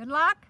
Good luck.